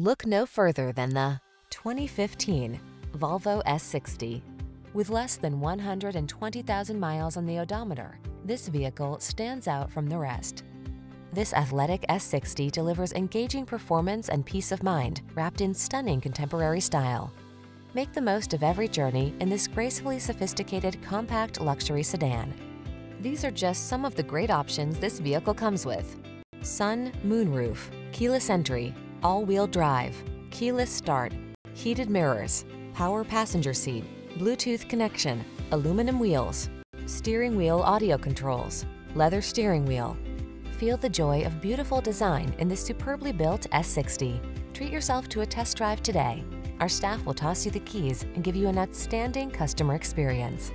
Look no further than the 2015 Volvo S60. With less than 120,000 miles on the odometer, this vehicle stands out from the rest. This athletic S60 delivers engaging performance and peace of mind wrapped in stunning contemporary style. Make the most of every journey in this gracefully sophisticated compact luxury sedan. These are just some of the great options this vehicle comes with. Sun, moonroof, keyless entry, all-wheel drive, keyless start, heated mirrors, power passenger seat, Bluetooth connection, aluminum wheels, steering wheel audio controls, leather steering wheel. Feel the joy of beautiful design in this superbly built S60. Treat yourself to a test drive today. Our staff will toss you the keys and give you an outstanding customer experience.